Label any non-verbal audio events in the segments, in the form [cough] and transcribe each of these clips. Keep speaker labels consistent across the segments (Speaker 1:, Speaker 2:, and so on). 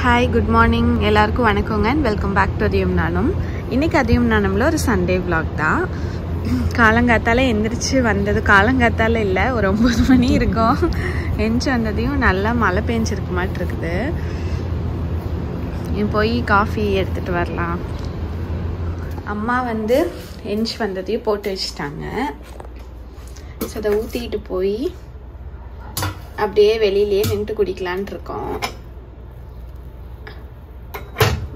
Speaker 1: Hi good morning எல்லாருக்கும் வணக்கங்க. And welcome back to Athiyam நானும் இன்னைக்கு அதியம் நானும்ல ஒரு சண்டே விலாக் தான். காலங்காத்தால் எந்திரிச்சு வந்தது. காலங்காத்தால் இல்லை ஒரு ஒம்பது மணி இருக்கும். எந்திரிச்சு வந்ததையும் நல்லா மழை பெஞ்சிருக்க மாட்டிருக்குது. போய் காஃபி எடுத்துகிட்டு வரலாம். அம்மா வந்து எந்திரிச்சு வந்ததையும் போட்டு வச்சுட்டாங்க. ஸோ அதை ஊற்றிட்டு போய் அப்படியே வெளியிலேயே நின்று குடிக்கலான் இருக்கோம்.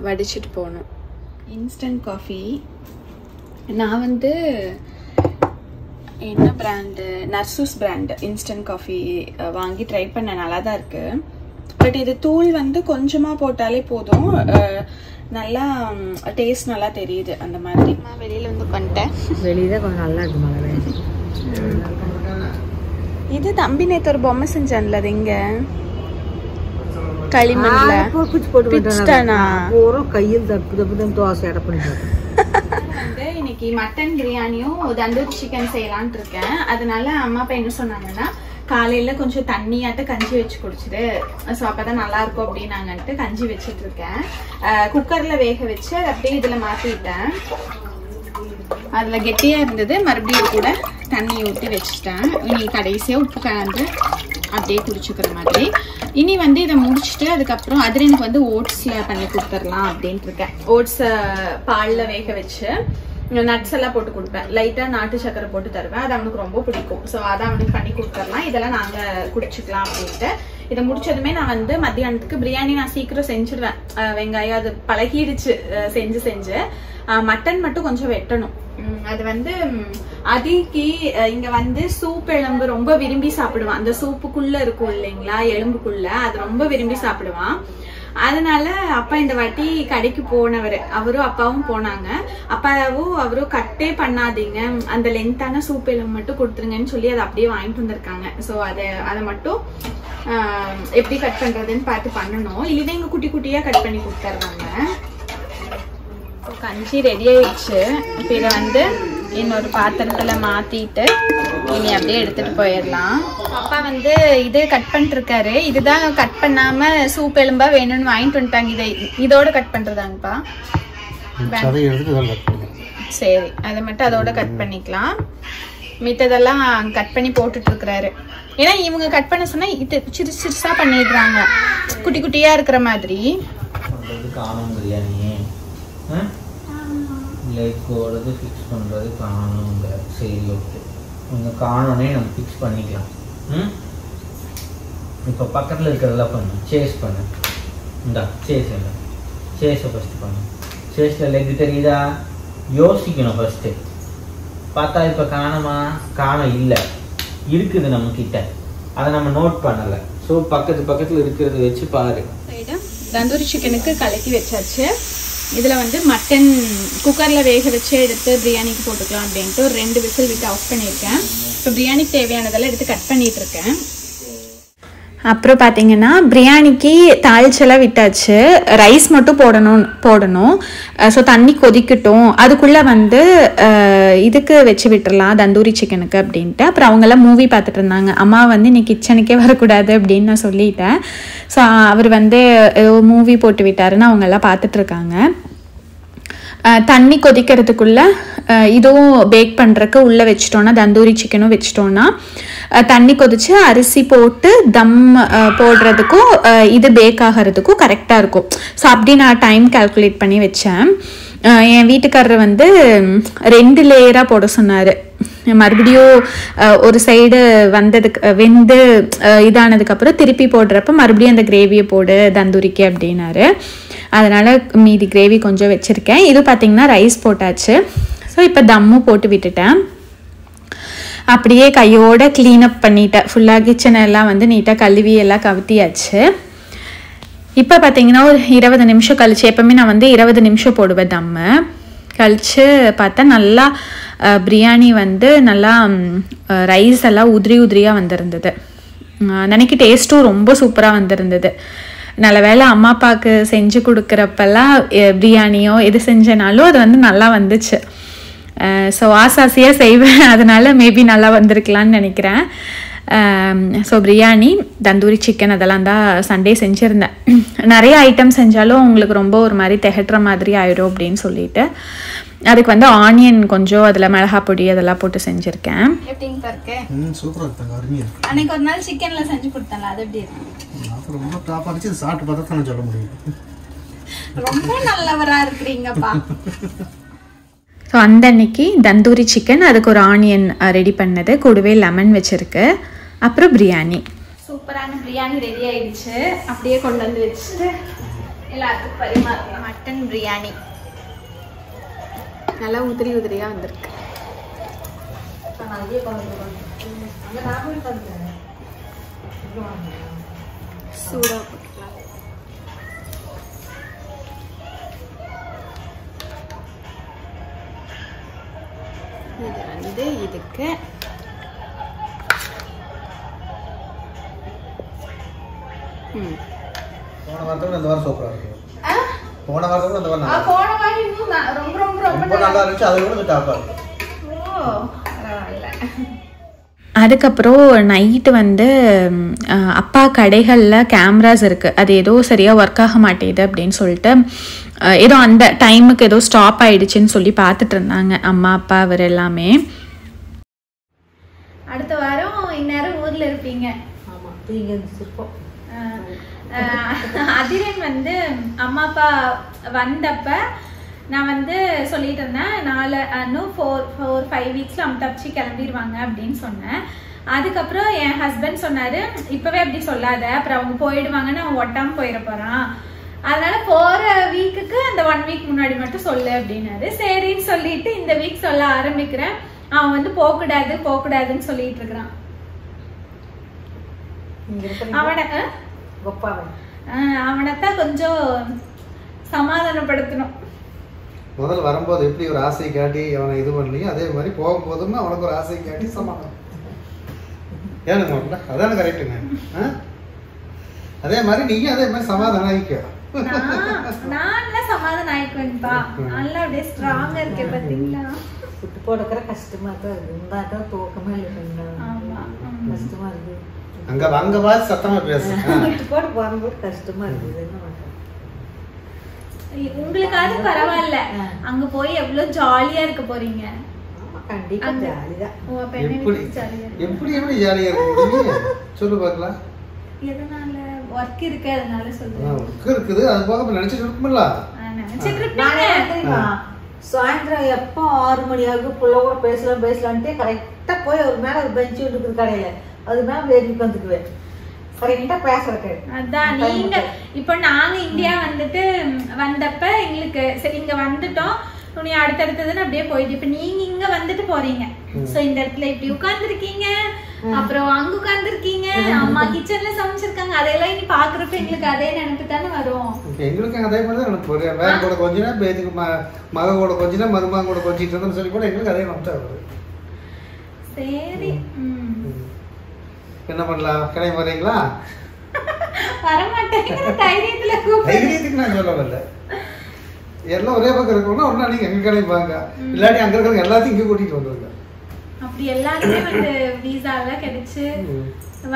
Speaker 1: வடிச்சிட்டு போகணும் இன்ஸ்டன்ட் காஃபி நான் வந்து என்ன brand Narasus brand instant coffee வாங்கி ட்ரை பண்ண நல்லா தான் இருக்கு. பட் இது தூள் வந்து கொஞ்சமாக போட்டாலே போதும். நல்லா டேஸ்ட் நல்லா தெரியுது அந்த மாதிரி. நான் வெளியில் வந்து பண்ணிட்டேன்
Speaker 2: வெளியே கொஞ்சம் நல்லா இருக்கு மழை
Speaker 1: இது தம்பி நேத்து ஒரு பொம்மை செஞ்சான்ல அது எங்க? களிமண்ல பிச்சிட்டானா?
Speaker 2: பூரா கையில் தப்பு தப்பு தான் தோசை எடை பண்ணி போட்டேன்
Speaker 1: வந்து இன்னைக்கு மட்டன் பிரியாணியும் தந்தூரி சிக்கன் செய்யலாம்னு இருக்கேன் அதனால அம்மா அப்பா என்ன சொன்னாங்கன்னா காலையில கொஞ்சம் தண்ணியாட்ட கஞ்சி வச்சு குடிச்சிடு ஸோ அப்பதான் நல்லா இருக்கும் அப்படின்னாங்கன்ட்டு கஞ்சி வச்சிட்டு இருக்கேன் குக்கர்ல வேக வச்சு அதை அப்படியே இதுல மாத்திட்டேன் அதுல கெட்டியா இருந்தது மறுபடியும் கூட தண்ணி ஊற்றி வச்சுட்டேன் இனி கடைசியா உப்பு கலந்து அப்படியே குடிச்சுக்கிற மாதிரி. இனி வந்து இதை முடிச்சுட்டு அதுக்கப்புறம் அதில் எனக்கு வந்து ஓட்ஸில் பண்ணி கொடுத்துடலாம் அப்படின்ட்டு இருக்கேன் ஓட்ஸை பாலில் வேக வச்சு நட்ஸ் எல்லாம் போட்டு கொடுப்பேன். லைட்டாக நாட்டு சக்கரை போட்டு தருவேன். அது அவனுக்கு ரொம்ப பிடிக்கும். ஸோ அதை அவனுக்கு பண்ணி கொடுத்துடலாம். இதெல்லாம் நாங்கள் குடிச்சுக்கலாம் அப்படின்ட்டு. இதை முடிச்சதுமே நான் வந்து மத்தியானத்துக்கு பிரியாணி நான் சீக்கிரம் செஞ்சிடுவேன். வெங்காயம் அது பழகிடுச்சு. செஞ்சு செஞ்சு. மட்டன் மட்டும் கொஞ்சம் வெட்டணும். அது வந்து அதிக்கு இங்க வந்து சூப் எலும்பு ரொம்ப விரும்பி சாப்பிடுவான். அந்த சூப்புக்குள்ள இருக்கும் இல்லைங்களா எலும்புக்குள்ள அது ரொம்ப விரும்பி சாப்பிடுவான். அதனால அப்பா இந்த வாட்டி கடைக்கு போனவர். அவரும் அப்பாவும் போனாங்க. அப்பாவும் அவரும் கட்டே பண்ணாதீங்க. அந்த லென்த்தான சூப் எலும்பு மட்டும் கொடுத்துருங்கன்னு சொல்லி அதை அப்படியே வாங்கிட்டு வந்திருக்காங்க. ஸோ அதை அதை மட்டும் எப்படி கட் பண்றதுன்னு பார்த்து பண்ணணும். இல்லைதான் இங்க குட்டி குட்டியா கட் பண்ணி கொடுத்துருவாங்க இப்போ கஞ்சி ரெடி ஆயிடுச்சு. இப்போ இதை வந்து இன்னொரு பாத்திரத்துல மாத்திட்டு இனி அப்படியே எடுத்துட்டு போயிடலாம். அப்பா வந்து இது கட் பண்ணிட்டு இருக்காரு இதுதான் கட் பண்ணாம சூப் எலும்பா வேணும்னு வாங்கிட்டு வந்துட்டாங்க. இதை இதோட கட் பண்றதாங்கப்பா.
Speaker 3: சதை எடுத்து இதெல்லாம் கட் பண்ணிக்கலாம்.
Speaker 1: சரி அதை மட்டும் அதோட கட் பண்ணிக்கலாம். மித்ததெல்லாம் கட் பண்ணி போட்டுட்டு இருக்கிறாரு ஏன்னா இவங்க கட் பண்ண சொன்னா இது சிறு சிறுசா பண்ணிடுறாங்க. குட்டி குட்டியா இருக்கிற மாதிரி.
Speaker 4: லெக்கோடது ஃபிக்ஸ் பண்ணுறது காணுங்க. சரி ஓகே உங்கள் காணோனே நம்ம ஃபிக்ஸ் பண்ணிக்கலாம். ம்? இப்போ பக்கத்தில் இருக்கிறதெல்லாம் பண்ணு. சேஸ் பண்ணு. இந்தா சேஸ் இல்லை சேஸை ஃபஸ்ட்டு பண்ணு. சேஸில் லெக் தெரியுதா? யோசிக்கணும் ஃபஸ்ட்டு பார்த்தா இப்போ காணுமா? காணோம் இல்லை. இருக்குது நம்ம கிட்ட அதை நம்ம நோட் பண்ணலை. ஸோ பக்கத்து பக்கத்தில் இருக்கிறத வச்சு பாரு.
Speaker 1: சைடு தந்தூரி சிக்கனுக்கு கலக்கி வச்சாச்சு. இதில் வந்து மட்டன் குக்கரில் வேக வச்சு எடுத்து பிரியாணிக்கு போட்டுக்கலாம் அப்படின்ட்டு ஒரு ரெண்டு விசில் விட்டு ஆஃப் பண்ணியிருக்கேன். இப்போ பிரியாணிக்கு தேவையானதெல்லாம் எடுத்து கட் பண்ணிட்டு இருக்கேன். அப்புறம் பார்த்தீங்கன்னா பிரியாணிக்கு தாளிச்செல்லாம் விட்டாச்சு. ரைஸ் மட்டும் போடணும் போடணும். ஸோ தண்ணி கொதிக்கட்டும். அதுக்குள்ளே வந்து இதுக்கு வச்சு விட்டுறலாம் தந்தூரி சிக்கனுக்கு அப்படின்ட்டு. அப்புறம் அவங்கெல்லாம் மூவி பார்த்துட்டு இருந்தாங்க. அம்மா வந்து இன்னைக்கு கிச்சனுக்கே வரக்கூடாது அப்படின்னு நான் சொல்லிட்டேன். ஸோ அவர் வந்து மூவி போட்டு விட்டாருன்னு அவங்கெல்லாம் பார்த்துட்டு இருக்காங்க. தண்ணி கொதிக்கிறதுக்குள்ளே இதுவும் பேக் பண்ணுறக்கு உள்ளே வச்சிட்டோன்னா தந்தூரி சிக்கனும் வச்சிட்டோன்னா தண்ணி கொதிச்சு அரிசி போட்டு தம் போடுறதுக்கும் இது பேக் ஆகிறதுக்கும் கரெக்டாக இருக்கும். ஸோ அப்படி நான் டைம் கால்குலேட் பண்ணி வச்சேன். என் வீட்டுக்காரர் வந்து ரெண்டு லேயராக போட சொன்னார். மறுபடியும் ஒரு சைடு வந்ததுக்கு வெந்து இதானதுக்கப்புறம் திருப்பி போடுறப்ப மறுபடியும் அந்த கிரேவியை போடு தந்தூரிக்கு அப்படின்னாரு. அதனால் மீதி கிரேவி கொஞ்சம் வச்சுருக்கேன். இது பார்த்திங்கன்னா ரைஸ் போட்டாச்சு. ஸோ இப்போ தம்மும் போட்டு விட்டுட்டேன். அப்படியே கையோடு க்ளீன் அப் பண்ணிட்டேன் ஃபுல்லாக கிச்சன் எல்லாம் வந்து நீட்டாக கழுவி எல்லாம் கவுத்தியாச்சு. இப்போ பார்த்தீங்கன்னா ஒரு இருபது நிமிஷம் கழிச்சு எப்போவுமே நான் வந்து இருபது நிமிஷம் போடுவேன் தம்மு. கழித்து பார்த்தா நல்லா பிரியாணி வந்து நல்லா ரைஸ் எல்லாம் உதிரி உதிரியாக வந்திருந்தது. நினைக்கி அன்னைக்கு டேஸ்ட்டும் ரொம்ப சூப்பராக வந்திருந்தது. நல்ல வேளை அம்மா அப்பாவுக்கு செஞ்சு கொடுக்குறப்பெல்லாம் பிரியாணியோ எது செஞ்சனாலும் அது வந்து நல்லா வந்துச்சு. ஸோ ஆசாசியாக செய்வேன். அதனால மேபி நல்லா வந்திருக்கலான்னு நினைக்கிறேன். ஸோ பிரியாணி தந்தூரி சிக்கன் அதெல்லாம் தான் சண்டே செஞ்சுருந்தேன். நிறைய ஐட்டம் செஞ்சாலும் உங்களுக்கு ரொம்ப ஒரு மாதிரி திகட்டுற மாதிரி ஆயிடும் அப்படின்னு சொல்லிட்டு. அதுக்கு வந்து ஆனியன் கொஞ்சம் அதில் மிளகா பொடி அதெல்லாம் போட்டு செஞ்சுருக்கேன். அன்னைக்கு ஒரு நாள் சிக்கனில் செஞ்சு அது எப்படி இருக்கு?
Speaker 3: ரொம்ப டாப்பாக இருந்துச்சு. இது சாப்பிட்டு பார்த்தா தான் சொல்ல முடியும்.
Speaker 1: ரொம்ப நல்லவரா இருக்கிறீங்கப்பா. ஸோ அந்த அன்னைக்கு தந்தூரி சிக்கன் அதுக்கு ஒரு ஆனியன் ரெடி பண்ணது. கூடவே லெமன் வச்சிருக்கு. அப்புறம் பிரியாணி. சூப்பரான பிரியாணி ரெடி ஆயிடுச்சு. அப்படியே கொண்டு வந்து வச்சுட்டு எல்லாத்துக்கும் பரிமாறலாம். மட்டன் பிரியாணி. நல்லா உதிரி உதிரியா வந்திருக்கு. சூடா வந்து இதுக்கு.
Speaker 3: போன வாரத்தோட இந்த வாரம் சூப்பராக இருக்கு. போன வாரத்தோட இந்த வாரம்
Speaker 1: போன வாரம் இன்னும் ரொம்ப ரொம்ப ரொம்ப
Speaker 3: நல்லா இருந்துச்சு. அதை விட இது டாப்பாக இருக்கு.
Speaker 1: ஓ பரவாயில்ல. அதுக்கப்புறம் நைட்டு வந்து அப்பா கடைகளில் கேமராஸ் இருக்குது அது ஏதோ சரியாக ஒர்க் ஆக மாட்டேது அப்படின்னு சொல்லிட்டு ஏதோ அந்த டைமுக்கு ஏதோ ஸ்டாப் ஆயிடுச்சுன்னு சொல்லி பார்த்துட்டு இருந்தாங்க. அம்மா அப்பா அவர் எல்லாமே. அடுத்த வாரம் இந்நேரம் ஊரில் இருப்பீங்க.
Speaker 2: தூங்கி இருந்துச்சிருப்போம்
Speaker 1: அதிரன் வந்து அம்மா அப்பா வந்தப்ப நான் வந்து சொல்லிட்டு இருந்தேன் நாலு இன்னும் ஃபோர் ஃபோர் ஃபைவ் வீக்ஸில் அம்தப்பிச்சு கிளம்பிடுவாங்க அப்படின்னு சொன்னேன். அதுக்கப்புறம் என் ஹஸ்பண்ட் சொன்னாரு இப்பவே அப்படி சொல்லாத அப்புறம் அவங்க போயிடுவாங்கன்னு அவன் ஒட்டாம போயிட போறான். அதனால போற வீக்குக்கு அந்த ஒன் வீக் முன்னாடி மட்டும் சொல்லு அப்படின்னாரு. சரின்னு சொல்லிட்டு இந்த வீக் சொல்ல ஆரம்பிக்கிறேன். அவன் வந்து போகக்கூடாது போகக்கூடாதுன்னு சொல்லிட்டு இருக்கிறான். அவனை அவனைத்தான் கொஞ்சம் சமாதானப்படுத்தணும்.
Speaker 3: முதல்ல வரும்போது எப்படி ஒரு ஆசையை காட்டி அவனை இது பண்ணலையோ அதே மாதிரி போகும்போதும் அவனுக்கு ஒரு ஆசையை காட்டி சமாதானம். ஏனுங்க அதான கரெக்டுங்க? அதே மாதிரி நீயும் அதே மாதிரி சமாதானம் ஆகிக்கோ
Speaker 1: நான் சமாதானம் ஆயிக்குவேன்ப்பா நல்லா அப்படியே ஸ்ட்ராங்கா இருக்கேன் பாத்தீங்களா?
Speaker 2: விட்டு போடுக்கிற கஷ்டமா தான் இருக்கு இருந்தாக்கா தூக்கமே இல்லை. கஷ்டமா இருக்கு
Speaker 3: அங்க அங்க பார்த்து சத்தமா பேசு ஆ.
Speaker 2: விட்டு போட்டு போகும்போது கஷ்டமா இருக்குது என்ன
Speaker 1: உங்களுக்காவது பரவாயில்ல. அங்க போய் எவ்வளவு ஜாலியா இருக்க போறீங்க
Speaker 2: கண்டிப்பா. ஜாலிதான்
Speaker 3: எப்படி. எப்படி ஜாலியா சொல்லு பார்க்கலாம்
Speaker 1: எதனால ஒர்க் இருக்கு அதனால சொல்றேன்
Speaker 3: ஒர்க் இருக்குது அது போக நினைச்சிட்டு
Speaker 2: சாயந்தரம் எப்போ ஆறு மணி ஆகும் புள்ள கூட பேசலாம் பேசலான்ட்டு கரெக்டா போய் ஒரு மேல ஒரு பெஞ்சு இருக்குது கடையில. அது மேல வேடி வந்துக்குவேன் கரெக்டா பேசுறதுக்கு.
Speaker 1: அதான் நீங்க இப்போ நாங்க இந்தியா வந்துட்டு வந்தப்ப எங்களுக்கு சரி இங்க வந்துட்டோம். துணி அடுத்தடுத்ததுன்னு அப்படியே போயிட்டு இப்ப நீங்க இங்க வந்துட்டு போறீங்க. சோ இந்த இடத்துல இப்படி உட்கார்ந்துருக்கீங்க. அப்புறம் அங்க உட்கார்ந்துருக்கீங்க. அம்மா கிச்சன்ல சமைச்சிருக்காங்க. அதெல்லாம் இனி பாக்குறப்ப எங்களுக்கு அதே நினைப்பு தானே வரும்.
Speaker 3: இப்ப எங்களுக்கும் அதே மாதிரி தான் எனக்கு புரியும் வேற கூட கொஞ்சினா பேத்துக்கு ம மக கூட கொஞ்சினா மருமகன் கூட கொஞ்சிட்டு இருந்தோம்னு சொல்லி கூட எங்களுக்கு அதே நம்பிச்சா வருது
Speaker 1: சரி.
Speaker 3: என்ன பண்ணலாம்? கிளம்பி வரீங்களா [laughs]
Speaker 1: வரமாட்டேங்கிற தைரியத்துல கூப்பிடு.
Speaker 3: தைரியத்துக்கு நான் சொல்ல வரல எல்லாம் ஒரே பக்கம் இருக்கணும்னா ஒன்னா நீங்க எங்க கிளம்பி வாங்க இல்லாட்டி அங்க இருக்கிறவங்க எல்லாத்தையும் இங்க கூட்டிட்டு வந்துருங்க.
Speaker 1: அப்படி எல்லாருமே வந்து விசா எல்லாம் கிடைச்சு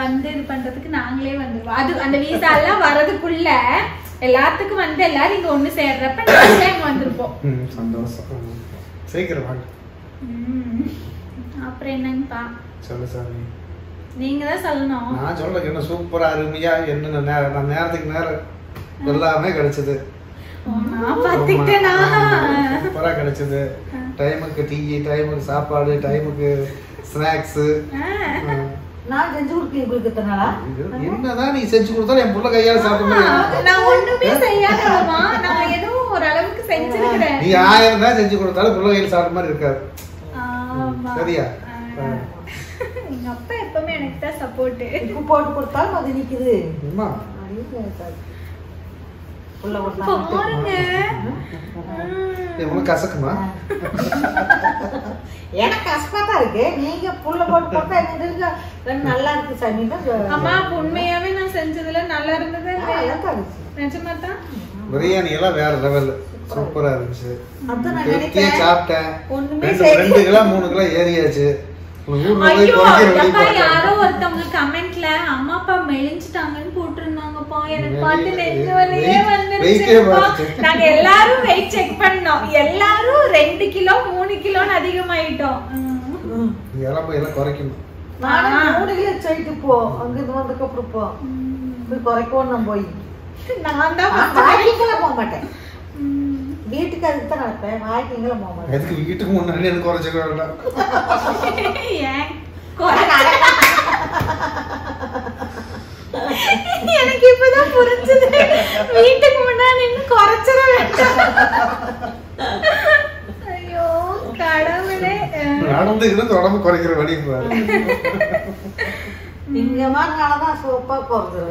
Speaker 1: வந்து இது பண்றதுக்கு நாங்களே வந்துருவோம். அது அந்த விசா எல்லாம் வரதுக்குள்ள எல்லாத்துக்கும் வந்து எல்லாரும் இங்க ஒண்ணு சேர்றப்ப நாங்களே அங்க வந்திருப்போம்.
Speaker 3: சந்தோஷம். சீக்கிரம் வாங்க.
Speaker 1: அப்புறம் என்னங்கப்பா?
Speaker 3: சொல்லு சாமி.
Speaker 1: நீங்க தான் சொல்லணும்.
Speaker 3: நான் சொல்ல என்ன சூப்பரா அருமையா என்ன நேரம் நான் நேரத்துக்கு நேரம் எல்லாமே கிடைச்சது. சூப்பரா கிடைச்சது. டைமுக்கு டீ டைமுக்கு சாப்பாடு டைமுக்கு ஸ்நாக்ஸ்.
Speaker 2: நான் செஞ்சு இத்தனை நாளா?
Speaker 3: என்னதான் நீ செஞ்சு கொடுத்தாலும் என் புள்ள கையால சாப்பிட முடியும்
Speaker 1: நான் ஒண்ணுமே செய்யாதவமா நான் எதுவும் ஓரளவுக்கு செஞ்சிருக்கிறேன்.
Speaker 3: நீ ஆயிரம் தான் செஞ்சு கொடுத்தாலும் புள்ள கையில் சாப்பிட்ட மாதிரி இருக்காது.
Speaker 1: ஆமா.
Speaker 3: சரியா.
Speaker 1: எங்க அப்பா எப்பவுமே எனக்கு தான் சப்போர்ட்
Speaker 2: போட்டு கொடுத்தாலும் அது நிக்குது
Speaker 3: அம்மா
Speaker 2: அப்படின்னு இருக்காது. புள்ள
Speaker 1: பாருங்க.
Speaker 3: கசக்குமா [laughs]
Speaker 2: எனக்கு கஷ்டமா தான் இருக்கு. நீங்க புள்ள போட்டு நல்லா இருக்கு சாமி.
Speaker 1: அம்மா உண்மையாவே நான் செஞ்சதுல நல்லா இருந்தது. நிஜமா தான்?
Speaker 3: பிரியாணி எல்லாம் வேற லெவல் சூப்பரா இருந்துச்சு. சாப்பிட்டேன். ரெண்டு கிலோ மூணு கிலோ ஏறியாச்சு.
Speaker 1: ஐயோ. யாரோ ஒருத்தவங்க கமெண்ட்ல அம்மா அப்பா மெலிஞ்சிட்டாங்கன்னு போட்டிருந்தாங்கப்பா எனக்கு பார்த்து நெஞ்சு வலியே
Speaker 3: பார்த்து.
Speaker 1: நாங்க எல்லாரும் வெயிட் செக் பண்ணோம். எல்லாரும் ரெண்டு கிலோ மூணு கிலோன்னு அதிகமாயிட்டோம். ம்.
Speaker 3: நீ எல்லாம் போய் எல்லாம் குறைக்கணும்.
Speaker 2: நானும். மூணு கிலோ சொல்லிட்டு போ. அங்கிருந்து வந்ததுக்கு அப்புறம் போ. போய் குறைக்கணும் நான் போய்.
Speaker 1: நான் தான்
Speaker 2: வாக்கிங்கெல்லாம் போக மாட்டேன். வீட்டுக்கு அதுக்கு தான் நடப்பேன் வாக்கிங்கெல்லாம் போக மாட்டேன்.
Speaker 3: எதுக்கு வீட்டுக்கு முன்னாடி எனக்கு குறைச்சிக்க வேண்டாம்.
Speaker 1: ஏன்? குறை- எனக்கு இப்பதான் புரிஞ்சது. வீட்டுக்கு முன்னாடி நின்னு குறைச்சிட வேண்டாம். ஐயோ கடவுளே.
Speaker 3: நடந்துக்கிறது உடம்பு குறைக்கிற வழி
Speaker 2: இங்க மாதிரினாலதான் சோப்பா போறது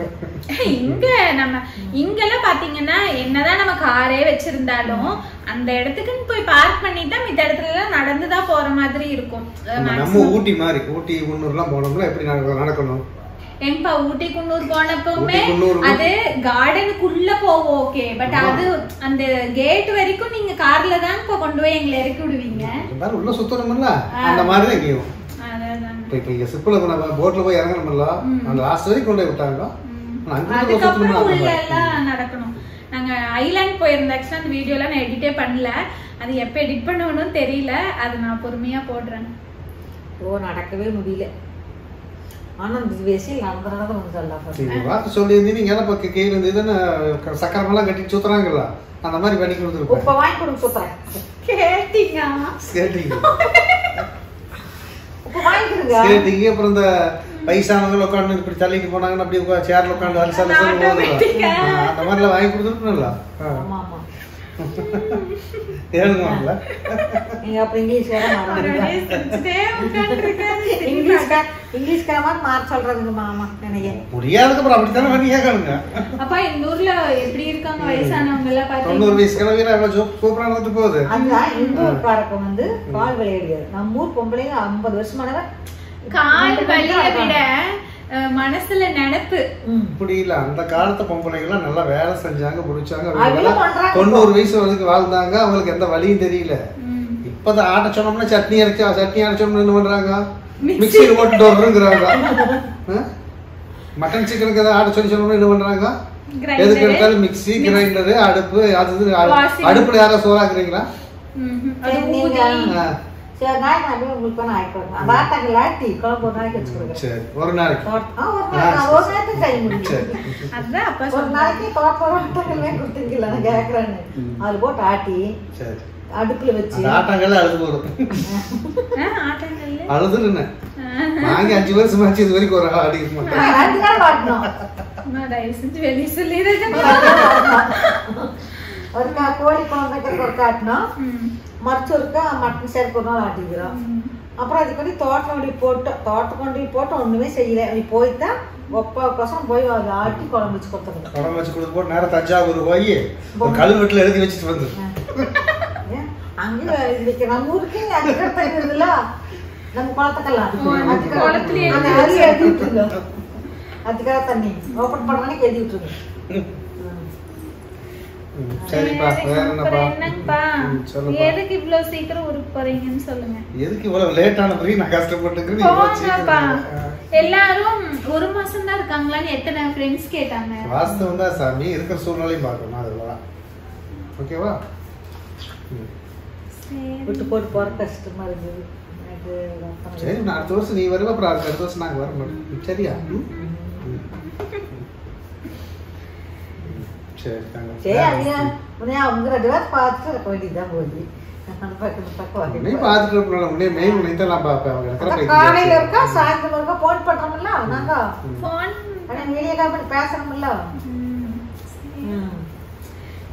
Speaker 1: இங்க நம்ம இங்கெல்லாம் பாத்தீங்கன்னா என்னதான் நம்ம காரே வச்சிருந்தாலும் அந்த இடத்துக்குன்னு போய் பார்க் பண்ணிட்டா மித்த இடத்துல எல்லாம் நடந்துதான் போற மாதிரி இருக்கும்.
Speaker 3: நம்ம- ஊட்டி மாதிரி ஊட்டி முன்னூர்லாம் போனோம்னா எப்படி நடக்க- நடக்கணும்?
Speaker 1: எங்கப்பா ஊட்டி குன்னூர் போனப்பவுமே அது கார்டனுக்குள்ள போவோம் ஓகே பட் அது அந்த கேட் வரைக்கும் நீங்க கார்ல தான் இப்ப கொண்டு போய் எங்களை இறக்கி விடுவீங்க
Speaker 3: எல்லாரும் உள்ள சுத்தணும்ல அந்த மாதிரி தான் இங்கேயும்
Speaker 1: அதான்
Speaker 3: இப்போ இப்போ இங்கே சிப்பில் நம்ம போட்டில் போய் இறங்கணும்ல அந்த லாஸ்ட் வரைக்கும் கொண்டு போய் விட்டாங்க ஆனா அங்க இருந்து சுத்தணும்னா
Speaker 1: அதுக்கப்புறம்
Speaker 3: அந்த
Speaker 1: உள்ள. எல்லாம் நடக்கணும் நாங்க ஐலாண்ட் போயிருந்த ஆக்சுவலா அந்த வீடியோலாம் நான் எடிட்டே பண்ணல அது எப்ப எடிட் பண்ணணும்னு தெரியல அது நான் பொறுமையா போடுறேன்
Speaker 2: ஓ நடக்கவே முடியல ஆனா இந்த வயசில் நடந்துறத வந்து சொல்லலாம்
Speaker 3: வார்த்தை சொல்லியிருந்தீங்க இருந்து சக்கரமெல்லாம் கட்டி சுத்துறாங்கல்ல? அந்த மாதிரி பண்ணி கொடுத்துருப்பேன்.
Speaker 2: இப்ப வாங்கி சுத்துறேன்.
Speaker 1: கேட்டீங்க
Speaker 3: கேட்டீங்க அப்புறம் இந்த வயசானவங்க உட்காந்து இப்படி தள்ளிட்டு போனாங்கன்னா அப்படி உட்காந்து சேர்ல உட்காந்து. ஆ, அந்த மாதிரிலாம் வாங்கி கொடுத்துருக்கணும்ல ஏழுங்கல்ல
Speaker 2: நீங்க அப்ப இங்கிலீஷ் வேற சொல்றதுங்க மாமா நினைக்கிறேன்
Speaker 3: முடியாதுக்கு அப்புறம் அப்படித்தானே பண்ணி கேட்கணுங்க?
Speaker 1: அப்பா இந்த ஊர்ல எப்படி இருக்காங்க வயசானவங்க எல்லாம்
Speaker 3: தொண்ணூறு வயசு சூப்பரா நடந்து போகுது.
Speaker 2: அதுதான் இன்னொரு காரக்கம் வந்து கால் விளையாடியாது நம்ம ஊர் பொம்பளைங்க ஐம்பது வருஷமானவ
Speaker 1: கால் வலிய விட மனசுல நினைப்பு.
Speaker 3: இல்ல அந்த காலத்து பொம்பளைங்கலாம் நல்லா வேலை செஞ்சாங்க
Speaker 2: பண்றாங்க.
Speaker 3: தொண்ணூறு வயசு வரைக்கும் வாழ்ந்தாங்க. அவங்களுக்கு எந்த வழியும் தெரியல. இப்பதான் ஆட்ட சொன்னோம்னா சட்னி அரைச்சா சட்னி அரைச்சோம்னா என்ன பண்றாங்க? மிக்சியில் போட்டு வருங்கிறாங்க மட்டன் சிக்கனுக்கு ஏதாவது ஆட்ட சொல்லி சொன்னோம்னா என்ன பண்றாங்க. எதுக்கு எடுத்தாலும் மிக்ஸி கிரைண்டரு அடுப்பு அது. அடுப்புல யாராவது சோறாக்குறீங்களா?
Speaker 1: ம்ஹும். அது
Speaker 2: சரி, நீங்க
Speaker 1: ஊதி.
Speaker 3: ஆ,
Speaker 2: சரி நாளைக்கு நான் போய் உங்களுக்கு வேணா ஆக்கி கொடுக்குறேன் அந்த ஆட்டாங்க லாட்டி குழம்பு ஒரு நாளைக்கு வச்சு கொடுக்குறேன்
Speaker 3: சரி ஒரு நாளைக்கு
Speaker 2: ஆ, ஒரு நாளைக்கு நான் ஒரு நேரத்துக்கு கை முடியும்
Speaker 3: சரி
Speaker 1: அதுதான் அப்பா
Speaker 2: ஒரு
Speaker 1: சொன்னாங்க.
Speaker 2: நாளைக்கு தோட்டம் ஆட்டங்களே கொடுத்துருக்கல நான் கேட்கறேன்னு அது போட்டு ஆட்டி
Speaker 3: சரி
Speaker 2: அடுப்புல வச்சு
Speaker 3: அந்த ஆட்டாங்கல்ல அழுது போதும்
Speaker 1: ஆ, ஆட்டங்கள்ல.
Speaker 3: அழுதுன்னு வாங்கி அஞ்சு வருஷம் ஆச்சு இது வரைக்கும் ஒரு ஆள் அடிக்க மாட்டேன்
Speaker 2: நான் ரெண்டு நாள் வாட்டணும்
Speaker 1: அம்மா, தயவு செஞ்சு வெளிய சொல்லிடுங்க.
Speaker 2: ஒருக்கா கோழி குழந்தைக்கு [coughs] ஒரு காட்டினோம்
Speaker 1: ம்.
Speaker 2: மறுச்சு ஒருக்கா மட்டன் சேர்க்கு ஒரு நாள் ஆட்டிக்கிறோம். அப்புறம் அதுக்கு வந்து தோட்டம் கொண்டு போய் போட்டோம் தோட்டம் கொண்டு போய் போட்டு ஒண்ணுமே செய்யல. நீ போய்தான் ஒப்பா கோசம் போய் அதை ஆட்டி குழம்பு வச்சு கொடுத்துருங்க
Speaker 3: குழம்பு வச்சு கொடுத்து போட்டு நேரம் தஞ்சாவூர் போய் ஒரு கல்வெட்டுல எழுதி வச்சுட்டு வந்து?
Speaker 2: அங்க இன்னைக்கு நம்ம ஊருக்கு அதுக்காக தங்குறதுல நம்ம குளத்துக்கெல்லாம் அதுக்காக-
Speaker 1: குளத்துலயே
Speaker 2: அந்த அருவி எழுதி விட்டுருங்க. அதுக்காக தண்ணி. ஓப்பன் பண்ணானே எழுதி விட்டுருங்க.
Speaker 3: சரிப்பா வேற என்னப்பா?
Speaker 1: என்னங்கப்பா? எதுக்கு இவ்வளவு சீக்கிரம் ஊருக்கு போறீங்கன்னு சொல்லுங்க.
Speaker 3: எதுக்கு இவ்வளவு லேட்டான பிறகு நான் கஷ்டப்பட்டுக்கிறேன்
Speaker 1: போங்கப்பா. எல்லாரும் ஒரு மாசம் தான் இருக்காங்களான்னு எத்தனை ஃப்ரெண்ட்ஸ் கேட்டாங்க?
Speaker 3: வாஸ்தவம் தான் சாமி இருக்கிற சூழ்நிலையும் பார்க்கணும் அதெல்லாம் ஓகேவா.
Speaker 2: விட்டு போட்டு போற கஷ்டமா அப்புறம்
Speaker 3: சரி நான் அடுத்த வருஷம் நீ வருவ அப்புறம் அடுத்த அடுத்த வருஷம் நாங்கள் வர மாட்டோம். சரியா ம்? ம். சரி
Speaker 2: சரி அது உடனே அவங்க ரெண்டு பேரும் பார்த்துட்டு இருக்க வேண்டியதுதான் போகுது காலையில இருக்கா. சாயந்தரம் இருக்கா போன் பண்றோம்ல நாங்க வீடியோ கால் பண்ணி.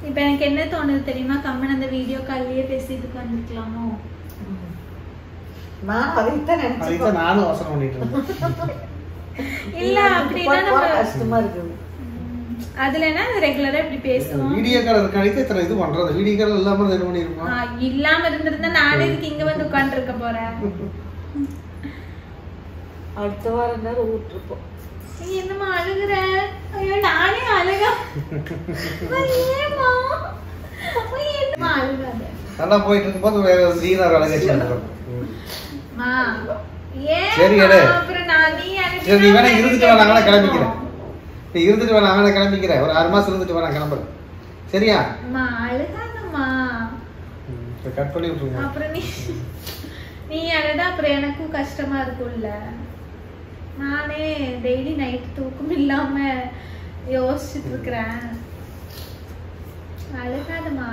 Speaker 1: இப்ப எனக்கு என்ன தோணுது தெரியுமா கம்மன் அந்த வீடியோ கால்லயே பேசிட்டு வந்துருக்கலாமோ
Speaker 2: ம். நான் அதைத்தான் நினைச்சேன்
Speaker 3: நானும் அவசரம் பண்ணிட்டு இருந்தேன்
Speaker 1: இல்ல அப்படின்னா நம்ம
Speaker 2: கஷ்டமா இருக்குது
Speaker 1: ம், அதுலனா ரெகுலரா இப்படி பேசுவோம்.
Speaker 3: வீடியோ கால் இருக்காடிக்கு இத்தனை இது பண்றது? வீடியோ கால் இல்லாம என்ன பண்ணிருப்போம்
Speaker 1: இல்லாம இருந்திருந்தா நானே இதுக்கு இங்க வந்து உட்கார்ந்து இருக்க போறேன்.
Speaker 2: அடுத்த வாரம் நேரம் விட்டுருப்போம்
Speaker 1: நீ என்னம்மா அழுகுற? ஐயோ நானே அழுகா. ஏமா என்னம்மா அழுகாத.
Speaker 3: நல்லா போயிட்டு இருக்கும்போது வேற வந்துடும்
Speaker 1: மா. ஏன்
Speaker 3: சரி, எடு.
Speaker 1: அப்புறம் நான் நீ
Speaker 3: சரி நீ வேணா இருந்துட்டு நான் கிளம்பிக்கிறேன். நீ இருந்துட்டு வா நான் வேணா கிளம்பிக்கிறேன். ஒரு ஆறு மாசம் இருந்துட்டு வா நான் கிளம்புறேன். சரியா? கட் பண்ணி விட்டுருங்க.
Speaker 1: அப்புறம் நீ நீ அழுதா அப்புறம் எனக்கும் கஷ்டமா இருக்கும்ல. நானே டெய்லி நைட் தூக்கம் இல்லாம யோசிச்சுட்டு இருக்கிறேன். அழுகாதம்மா.